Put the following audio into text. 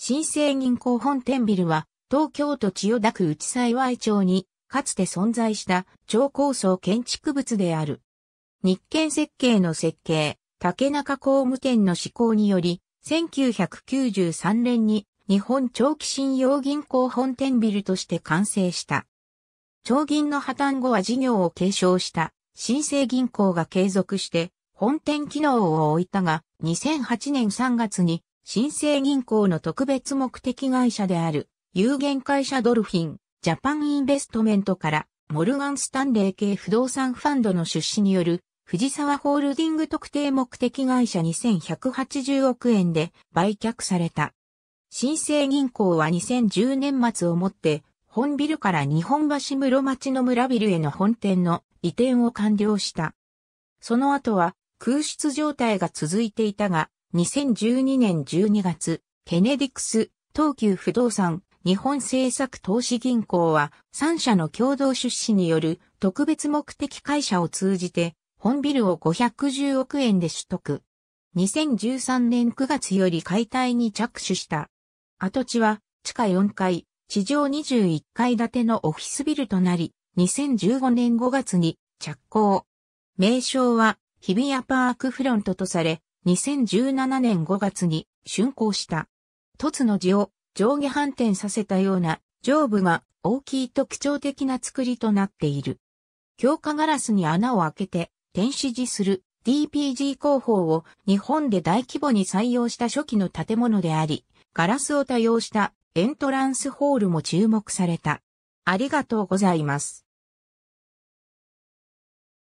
新生銀行本店ビルは、東京都千代田区内幸町に、かつて存在した超高層建築物である。日建設計の設計、竹中工務店の施行により、1993年に日本長期信用銀行本店ビルとして完成した。長銀の破綻後は事業を継承した新生銀行が継続して本店機能を置いたが、2008年3月に新生銀行の特別目的会社である有限会社ドルフィン、ジャパンインベストメントからモルガンスタンレー系不動産ファンドの出資による藤沢ホールディング特定目的会社2180億円で売却された。新生銀行は2010年末をもって本ビルから日本橋室町野村ビルへの本店の移転を完了した。その後は空室状態が続いていたが、2012年12月、ケネディクス、東急不動産、日本政策投資銀行は3社の共同出資による特別目的会社を通じて本ビルを510億円で取得。2013年9月より解体に着手した。跡地は地下4階、地上21階建てのオフィスビルとなり、2015年5月に着工。名称は日比谷パークフロントとされ、2017年5月に竣工した。凸の字を上下反転させたような上部が大きい特徴的な作りとなっている。強化ガラスに穴を開けて電子字する DPG 工法を日本で大規模に採用した初期の建物であり、ガラスを多用したエントランスホールも注目された。ありがとうございます。